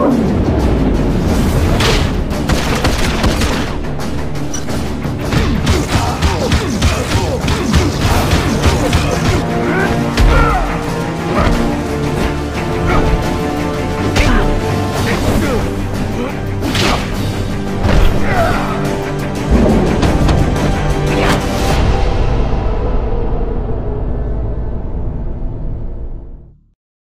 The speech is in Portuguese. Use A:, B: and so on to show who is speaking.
A: Vamos.